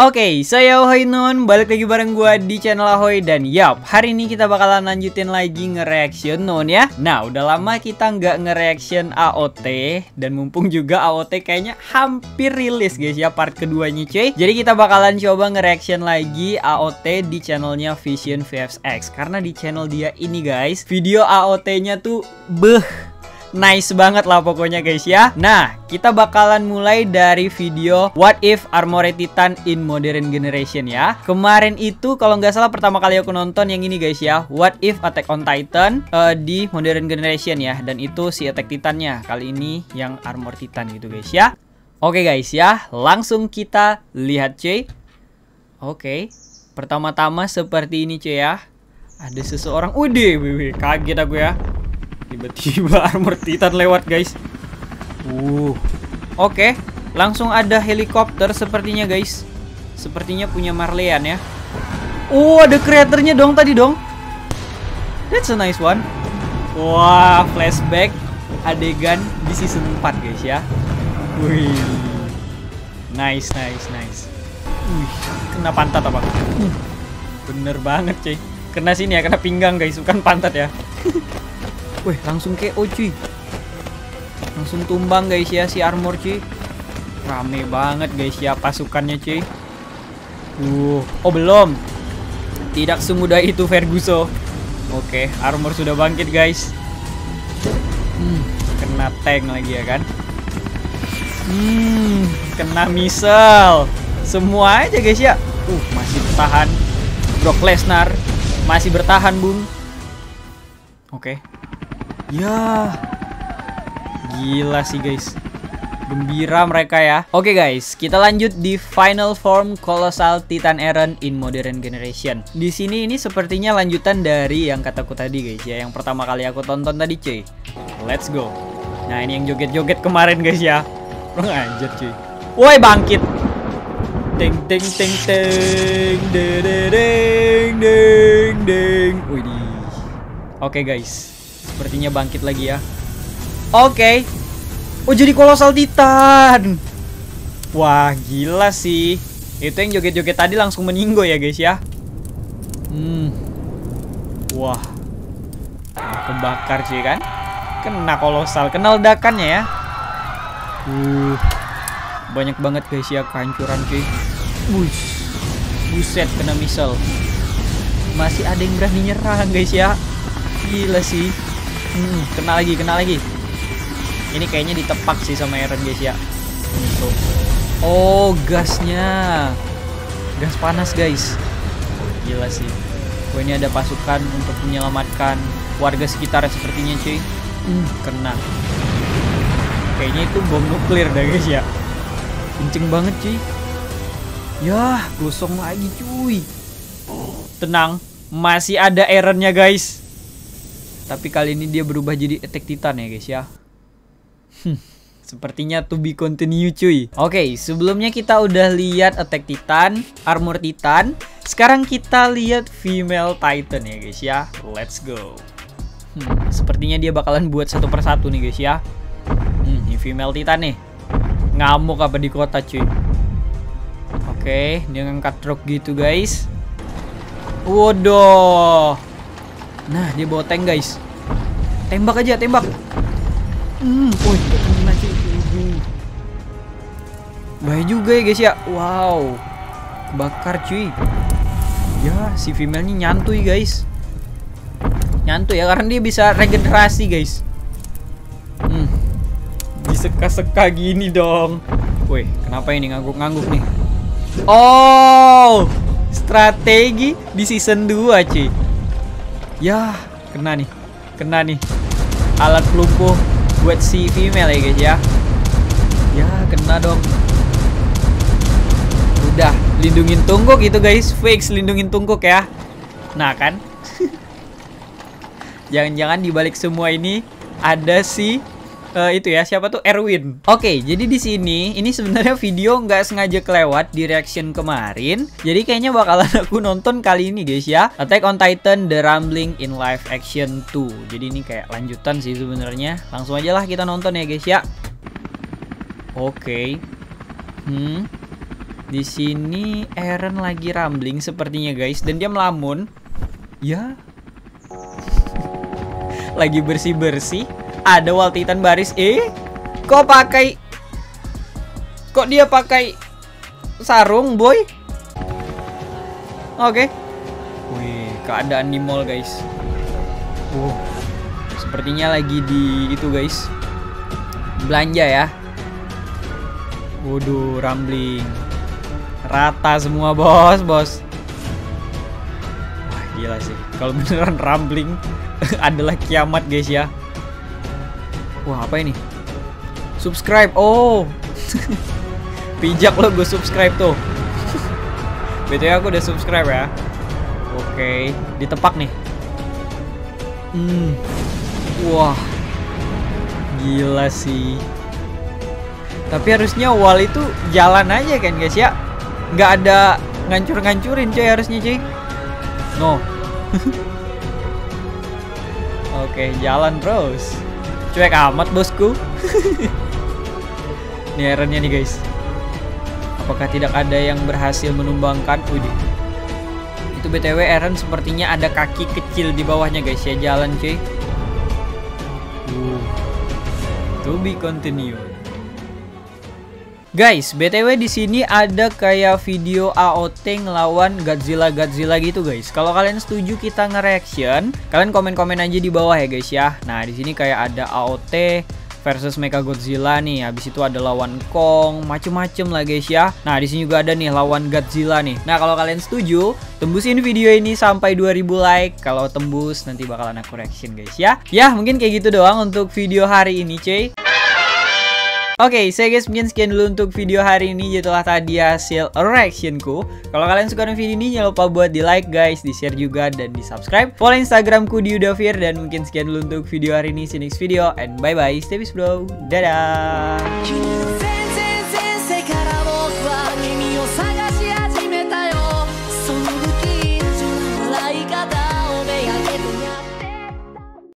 Oke, saya Ahoy Nun, balik lagi bareng gua di channel Ahoy dan yap, hari ini kita bakalan lanjutin lagi nge-reaction Nun ya. Nah, udah lama kita nggak nge-reaction AOT dan mumpung juga AOT kayaknya hampir rilis guys ya part keduanya cuy. Jadi kita bakalan coba nge-reaction lagi AOT di channelnya Vision VFX karena di channel dia ini guys, video AOT-nya tuh beh nice banget lah pokoknya guys ya. Nah kita bakalan mulai dari video What if Armored Titan in Modern Generation ya. Kemarin itu kalau nggak salah pertama kali aku nonton yang ini guys ya. What if Attack on Titan uh, di Modern Generation ya. Dan itu si Attack Titannya. Kali ini yang Armor Titan gitu guys ya. Oke guys ya. Langsung kita lihat cuy. Oke. Pertama-tama seperti ini cuy ya. Ada seseorang. Udah kaget aku ya Tiba-tiba armor titan lewat guys. Uh. Oke Langsung ada helikopter sepertinya guys. Sepertinya punya Marleyan ya. Oh ada kreatornya dong tadi dong. That's a nice one. Wah flashback Adegan di season 4 guys ya. Wih. Nice nice nice. Wih Kena pantat apa? Bener banget cuy. Kena sini ya, kena pinggang guys, bukan pantat ya Wih, langsung KO cuy. Langsung tumbang guys ya si armor cuy. Rame banget guys ya pasukannya cuy. Uh, oh belum. Tidak semudah itu Ferguso. Oke, armor sudah bangkit guys. Hmm, kena tank lagi ya kan. Hmm, kena misal. Semua aja guys ya. Uh, masih bertahan. Brock Lesnar masih bertahan, Bung. Oke, Ya. Gila sih guys. Gembira mereka ya. Oke okay guys, kita lanjut di final form Colossal Titan Eren in Modern Generation. Di sini ini sepertinya lanjutan dari yang kataku tadi guys ya, yang pertama kali aku tonton tadi cuy. Let's go. Nah, ini yang joget-joget kemarin guys ya. Kurang ajar cuy. Woi bangkit. Teng teng teng deng deng deng deng. Wih. Oke okay, guys. Sepertinya bangkit lagi ya. Oke. Okay. Oh jadi kolosal titan. Wah gila sih. Itu yang joget-joget tadi langsung meninggo ya guys ya. Hmm. Wah. Kebakar sih kan. Kena kolosal. Kena ledakannya ya. Uh. Banyak banget guys ya kehancuran cuy. Wih. Buset kena misal. Masih ada yang berani nyerang guys ya. Gila sih. Hmm, kena lagi, kena lagi. Ini kayaknya ditepak sih sama Eren guys ya. Tuh. Oh, gasnya. Gas panas guys. Gila sih. Oh, ini ada pasukan untuk menyelamatkan warga sekitar sepertinya cuy. Hmm, kena. Kayaknya itu bom nuklir dah guys ya. Kenceng banget cuy. Yah, gosong lagi cuy. Tenang, masih ada Erennya guys. Tapi kali ini dia berubah jadi Attack Titan ya guys ya. Hmm, sepertinya to be continue cuy. Oke, okay, sebelumnya kita udah lihat Attack Titan, Armor Titan. Sekarang kita lihat Female Titan ya guys ya. Let's go. Hmm, sepertinya dia bakalan buat satu persatu nih guys ya. Hmm, ini Female Titan nih. Ngamuk apa di kota cuy. Oke, okay, dia ngangkat truk gitu guys. Waduh. Nah, dia bawa tank, guys. Tembak aja, tembak. Hmm, woi, cuy. Bahaya juga ya, guys ya. Wow. Bakar cuy. Ya, si female-nya nyantuy, guys. Nyantuy ya, karena dia bisa regenerasi, guys. Hmm. Diseka-seka gini dong. Woi, kenapa ini ngangguk-ngangguk nih? Oh, strategi di season 2, cuy. Ya, kena nih. Kena nih. Alat pelumpuh buat si female ya guys ya. Ya, kena dong. Udah, lindungin tungkuk itu guys. Fix lindungin tungkuk ya. Nah, kan? Jangan-jangan dibalik semua ini ada si uh, itu ya siapa tuh Erwin. Oke, okay, jadi di sini ini sebenarnya video nggak sengaja kelewat di reaction kemarin. Jadi kayaknya bakalan aku nonton kali ini guys ya. Attack on Titan The Rumbling in Live Action 2. Jadi ini kayak lanjutan sih sebenarnya. Langsung aja lah kita nonton ya guys ya. Oke. Okay. Hmm. Di sini Eren lagi rambling sepertinya guys dan dia melamun. Ya. lagi bersih-bersih. Ada wall titan baris. Eh, kok pakai Kok dia pakai sarung, boy? Oke. Okay. Wih, keadaan di mall, guys. Wow. Sepertinya lagi di itu, guys. Belanja ya. Waduh, rambling. Rata semua, bos, bos. Wah, gila sih. Kalau beneran rambling adalah kiamat, guys ya. Wah, apa ini? Subscribe. Oh. Pijak lo gue subscribe tuh. BTW aku udah subscribe ya. Oke, ditepak nih. Hmm. Wah. Gila sih. Tapi harusnya wall itu jalan aja kan guys ya. Nggak ada ngancur-ngancurin coy harusnya cuy. No. Oke, jalan terus. Cuek amat bosku. Ini Aaronnya nih guys. Apakah tidak ada yang berhasil menumbangkan? Widih. Itu BTW Aaron sepertinya ada kaki kecil di bawahnya guys ya jalan cuy. Uh. To be continued. Guys, BTW di sini ada kayak video AOT ngelawan Godzilla Godzilla gitu guys. Kalau kalian setuju kita nge-reaction, kalian komen-komen aja di bawah ya guys ya. Nah, di sini kayak ada AOT versus Mega Godzilla nih. Habis itu ada lawan Kong, macem-macem lah guys ya. Nah, di sini juga ada nih lawan Godzilla nih. Nah, kalau kalian setuju, tembusin video ini sampai 2000 like. Kalau tembus nanti bakalan aku reaction guys ya. Ya, mungkin kayak gitu doang untuk video hari ini, cuy. Oke, okay, saya guys mungkin sekian dulu untuk video hari ini. Jadilah tadi hasil reactionku. Kalau kalian suka dengan video ini jangan lupa buat di like guys Di share juga dan di subscribe Follow instagramku di Udavir Dan mungkin sekian dulu untuk video hari ini. See you next video And bye bye, stay peace bro. Dadah